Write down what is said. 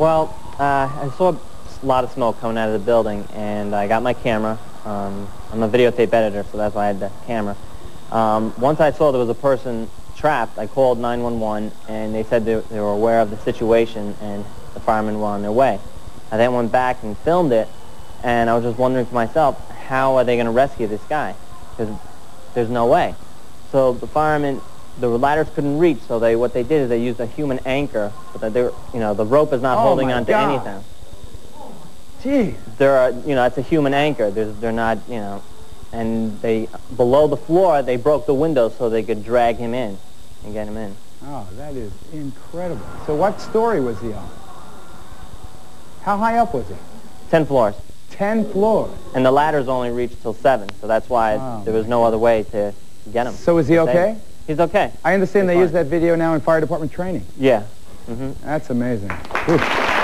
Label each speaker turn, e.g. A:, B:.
A: Well, uh, I saw a lot of smoke coming out of the building, and I got my camera. Um, I'm a videotape editor, so that's why I had the camera. Um, once I saw there was a person trapped, I called 911, and they said they, they were aware of the situation, and the firemen were on their way. I then went back and filmed it, and I was just wondering to myself, how are they going to rescue this guy? Because there's no way. So the firemen, the ladders couldn't reach, so they what they did is they used a human anchor, but that they were, you know, the rope is not
B: Oh,
A: holding onto
B: God.
A: anything.
B: Gee.
A: There are, you know, it's a human anchor. There's, they're not, you know, and they below the floor they broke the window so they could drag him in and get him in.
B: Oh, that is incredible. So what story was he on? How high up was he?
A: Ten floors,
B: Ten floors.
A: and the ladders only reached till seven, so that's why
B: Oh,
A: there was no other way to get him.
B: So is he okay?
A: He's okay.
B: I understand
A: He's
B: they use that video now in fire department training.
A: Yeah. hmm
B: That's amazing. Oof.